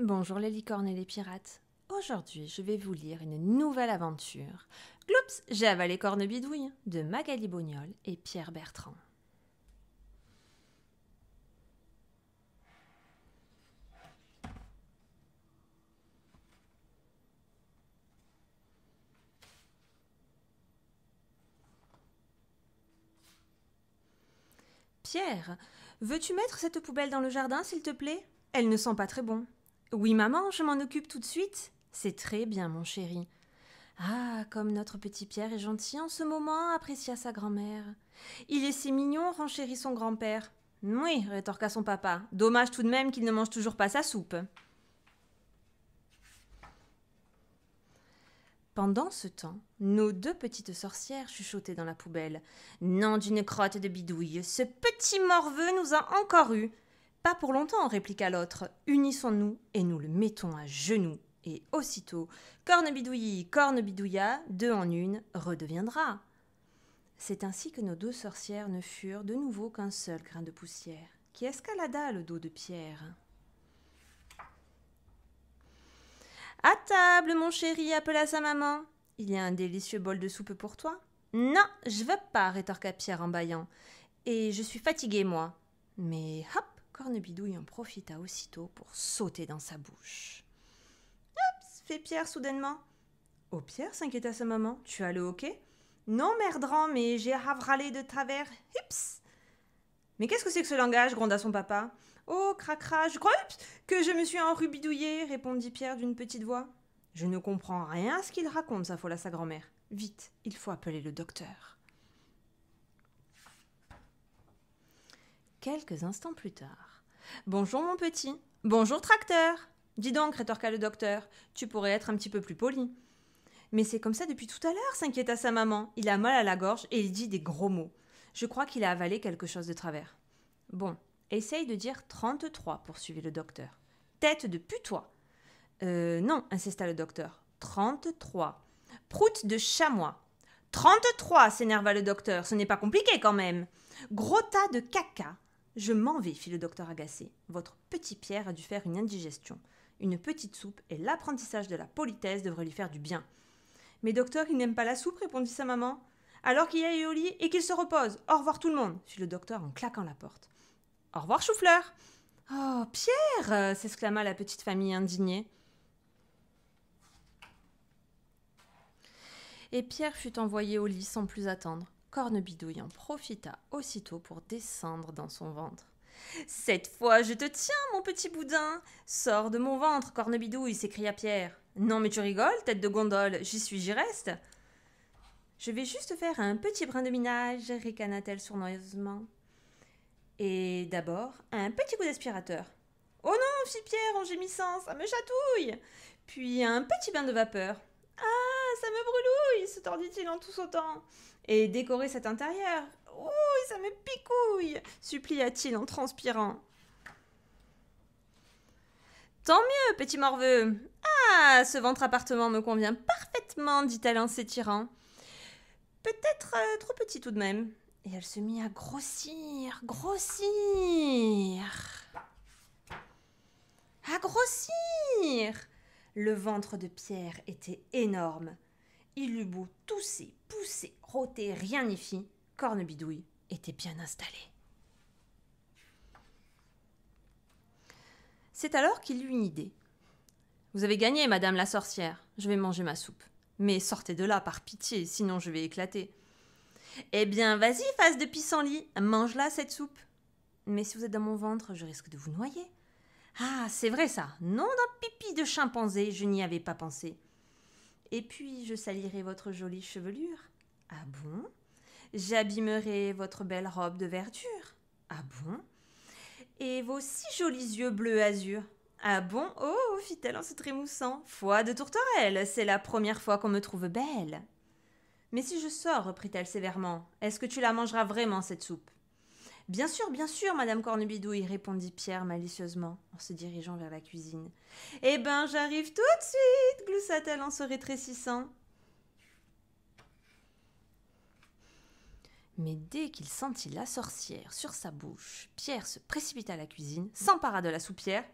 Bonjour les licornes et les pirates. Aujourd'hui, je vais vous lire une nouvelle aventure. Gloups, j'ai avalé Cornebidouille de Magali Bognol et Pierre Bertrand. Pierre, veux-tu mettre cette poubelle dans le jardin, s'il te plaît? Elle ne sent pas très bon. Oui, maman, je m'en occupe tout de suite. C'est très bien, mon chéri. Ah, comme notre petit Pierre est gentil en ce moment, apprécia sa grand-mère. Il est si mignon, renchérit son grand-père. Oui, rétorqua son papa. Dommage tout de même qu'il ne mange toujours pas sa soupe. Pendant ce temps, nos deux petites sorcières chuchotaient dans la poubelle. Nom d'une crotte de bidouille, ce petit morveux nous a encore eu. Pas pour longtemps, répliqua l'autre. Unissons-nous et nous le mettons à genoux. Et aussitôt, corne-bidouillis, corne-bidouilla, deux en une, redeviendra. C'est ainsi que nos deux sorcières ne furent de nouveau qu'un seul grain de poussière, qui escalada le dos de Pierre? À table, mon chéri, appela sa maman. Il y a un délicieux bol de soupe pour toi? Non, je veux pas, rétorqua Pierre en bâillant. Et je suis fatigué, moi. Mais hop, Cornebidouille en profita aussitôt pour sauter dans sa bouche. Oups fait Pierre soudainement. Oh Pierre, s'inquiéta sa maman, tu as le hoquet? Non, merdrant, mais j'ai ravralé de travers. Hips Mais qu'est-ce que c'est que ce langage gronda son papa? Oh, cracra, je crois que je me suis enrubidouillé, répondit Pierre d'une petite voix. Je ne comprends rien à ce qu'il raconte, s'affola sa grand-mère. Vite, il faut appeler le docteur. Quelques instants plus tard. Bonjour mon petit. Bonjour tracteur. Dis donc, rétorqua le docteur, tu pourrais être un petit peu plus poli. Mais c'est comme ça depuis tout à l'heure, s'inquiéta sa maman. Il a mal à la gorge et il dit des gros mots. Je crois qu'il a avalé quelque chose de travers. Bon, essaye de dire 33, poursuivit le docteur. Tête de putois. Euh, non, insista le docteur. 33. Prout de chamois. 33, s'énerva le docteur. Ce n'est pas compliqué quand même. Gros tas de caca. Je m'en vais, fit le docteur agacé. Votre petit Pierre a dû faire une indigestion. Une petite soupe et l'apprentissage de la politesse devrait lui faire du bien. Mais docteur, il n'aime pas la soupe, répondit sa maman. Alors qu'il aille au lit et qu'il se repose. Au revoir tout le monde, fit le docteur en claquant la porte. Au revoir, chou-fleur. Oh, Pierre s'exclama la petite famille indignée. Et Pierre fut envoyé au lit sans plus attendre. Cornebidouille en profita aussitôt pour descendre dans son ventre. Cette fois, je te tiens, mon petit boudin. Sors de mon ventre, Cornebidouille, s'écria Pierre. Non, mais tu rigoles, tête de gondole, j'y suis, j'y reste. Je vais juste faire un petit brin de minage, ricana-t-elle sournoisement. Et d'abord, un petit coup d'aspirateur. Oh non, fit Pierre en gémissant, ça me chatouille. Puis un petit bain de vapeur. Ça me brûlouille, se tordit-il en tout sautant et décorer cet intérieur. Ouh, ça me picouille supplia-t-il en transpirant. Tant mieux, petit morveux. Ah, ce ventre appartement me convient parfaitement, dit-elle en s'étirant. Peut-être euh, trop petit tout de même. Et elle se mit à grossir, grossir. À grossir. Le ventre de Pierre était énorme. Il eut beau tousser, pousser, rôter, rien n'y fit. Cornebidouille était bien installé. C'est alors qu'il eut une idée. Vous avez gagné, madame la sorcière. Je vais manger ma soupe. Mais sortez de là, par pitié, sinon je vais éclater. Eh bien, vas-y, face de pissenlit, mange-la, cette soupe. Mais si vous êtes dans mon ventre, je risque de vous noyer. Ah, c'est vrai ça. Non d'un pipi de chimpanzé, je n'y avais pas pensé. Et puis je salirai votre jolie chevelure. Ah bon? J'abîmerai votre belle robe de verdure. Ah bon? Et vos si jolis yeux bleu azur. Ah bon? Oh fit-elle en se trémoussant. Foi de tourterelle, c'est la première fois qu'on me trouve belle. Mais si je sors, reprit-elle sévèrement, est-ce que tu la mangeras vraiment, cette soupe? Bien sûr, bien sûr, madame Cornebidouille, répondit Pierre malicieusement, en se dirigeant vers la cuisine. Eh ben, j'arrive tout de suite, gloussa-t-elle en se rétrécissant. Mais dès qu'il sentit la sorcière sur sa bouche, Pierre se précipita à la cuisine, s'empara de la soupière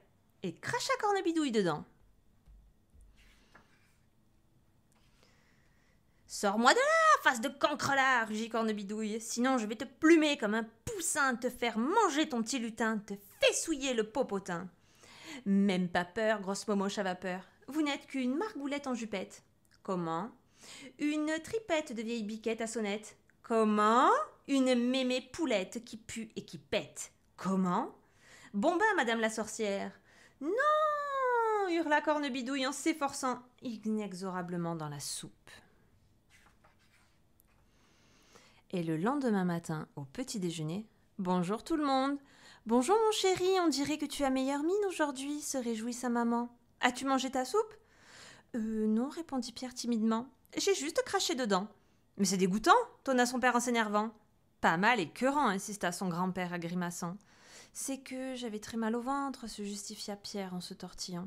et cracha Cornebidouille dedans. Sors-moi de là, face de cancre rugit Cornebidouille, sinon je vais te plumer comme un poussin, te faire manger ton petit lutin, te fessouiller le popotin. Même pas peur, grosse momoche à vapeur, vous n'êtes qu'une margoulette en jupette. Comment Une tripette de vieille biquette à sonnette. Comment Une mémé poulette qui pue et qui pète. Comment Bon ben, madame la sorcière. Non hurla Cornebidouille en s'efforçant inexorablement dans la soupe. Et le lendemain matin, au petit déjeuner, Bonjour tout le monde. Bonjour mon chéri, on dirait que tu as meilleure mine aujourd'hui, se réjouit sa maman. As-tu mangé ta soupe? Euh, non, répondit Pierre timidement. J'ai juste craché dedans. Mais c'est dégoûtant, tonna son père en s'énervant. Pas mal et cœurant, insista son grand-père à grimaçant. C'est que j'avais très mal au ventre, se justifia Pierre en se tortillant.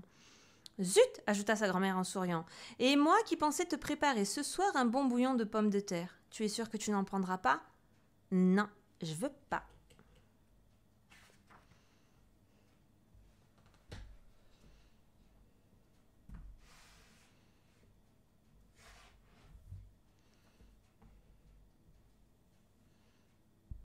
Zut ajouta sa grand-mère en souriant. Et moi qui pensais te préparer ce soir un bon bouillon de pommes de terre. Tu es sûr que tu n'en prendras pas? Non, je veux pas.